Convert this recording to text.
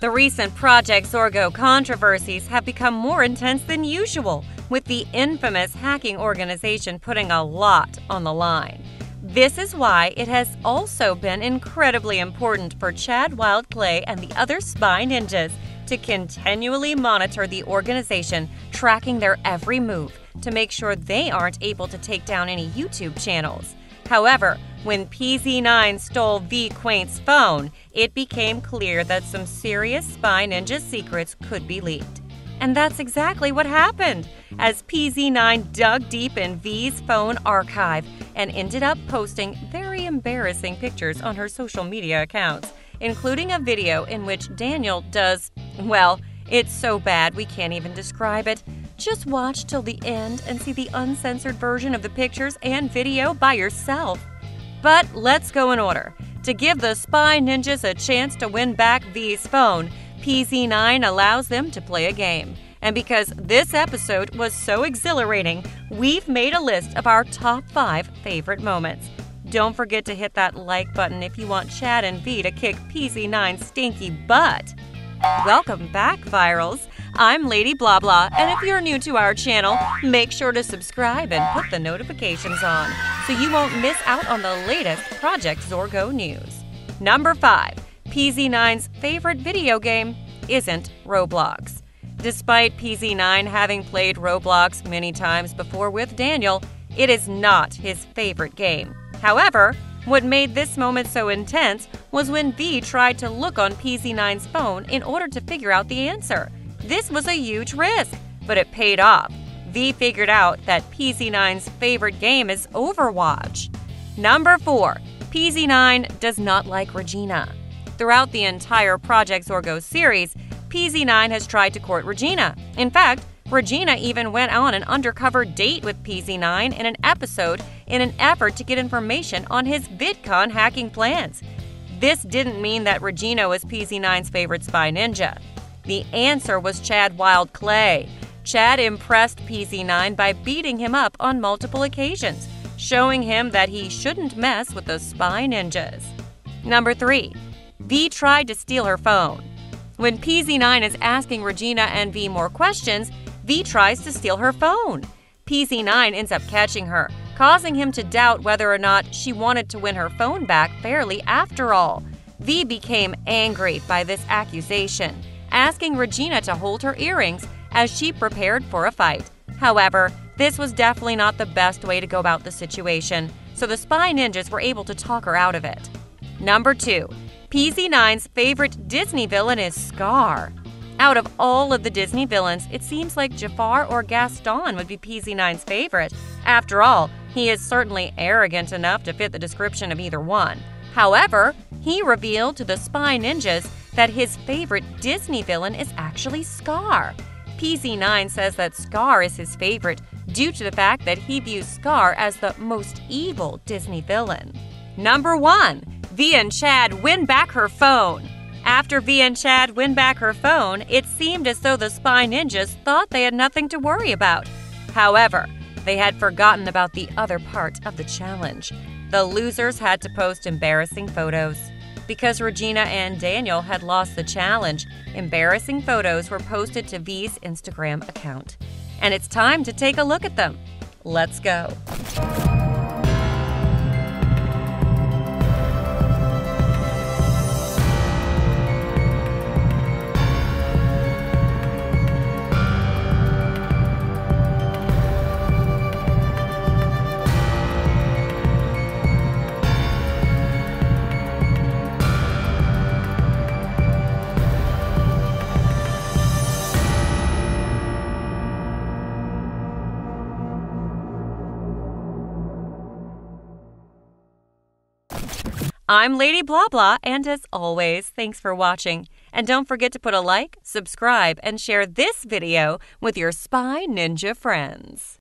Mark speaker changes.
Speaker 1: The recent Project Zorgo controversies have become more intense than usual, with the infamous hacking organization putting a lot on the line. This is why it has also been incredibly important for Chad Wild Clay and the other spy ninjas to continually monitor the organization, tracking their every move to make sure they aren't able to take down any YouTube channels. However, when PZ9 stole Vy Qwaint's phone, it became clear that some serious spy ninja secrets could be leaked. And that's exactly what happened, as PZ9 dug deep in Vy's phone archive and ended up posting very embarrassing pictures on her social media accounts, including a video in which Daniel does, well, it's so bad we can't even describe it. Just watch till the end and see the uncensored version of the pictures and video by yourself. But let's go in order. To give the spy ninjas a chance to win back Vy's phone, PZ9 allows them to play a game. And because this episode was so exhilarating, we've made a list of our top five favorite moments. Don't forget to hit that like button if you want Chad and Vy to kick PZ9's stinky butt. Welcome back, Virals. I'm Lady Blah Blah, and if you're new to our channel, make sure to subscribe and put the notifications on so you won't miss out on the latest Project Zorgo news. Number 5. PZ9's favorite video game isn't Roblox. Despite PZ9 having played Roblox many times before with Daniel, it is not his favorite game. However, what made this moment so intense was when Vy tried to look on PZ9's phone in order to figure out the answer. This was a huge risk, but it paid off. Vy figured out that PZ9's favorite game is Overwatch. Number 4. PZ9 does not like Regina. Throughout the entire Project Zorgo series, PZ9 has tried to court Regina. In fact, Regina even went on an undercover date with PZ9 in an episode in an effort to get information on his VidCon hacking plans. This didn't mean that Regina was PZ9's favorite spy ninja. The answer was Chad Wild Clay. Chad impressed PZ9 by beating him up on multiple occasions, showing him that he shouldn't mess with the spy ninjas. Number 3. Vy tried to steal her phone. When PZ9 is asking Regina and Vy more questions, Vy tries to steal her phone. PZ9 ends up catching her, causing him to doubt whether or not she wanted to win her phone back fairly after all. Vy became angry by this accusation, asking Regina to hold her earrings as she prepared for a fight. However, this was definitely not the best way to go about the situation, so the spy ninjas were able to talk her out of it. Number 2. PZ9's favorite Disney villain is Scar. Out of all of the Disney villains, it seems like Jafar or Gaston would be PZ9's favorite. After all, he is certainly arrogant enough to fit the description of either one. However, he revealed to the spy ninjas that his favorite Disney villain is actually Scar. PZ9 says that Scar is his favorite due to the fact that he views Scar as the most evil Disney villain. Number 1. Vy and Chad win back her phone. After Vy and Chad win back her phone, it seemed as though the spy ninjas thought they had nothing to worry about. However, they had forgotten about the other part of the challenge. The losers had to post embarrassing photos. Because Regina and Daniel had lost the challenge, embarrassing photos were posted to Vy's Instagram account. And it's time to take a look at them. Let's go. I'm Lady Blah Blah, and as always, thanks for watching. And don't forget to put a like, subscribe, and share this video with your spy ninja friends.